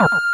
Oh.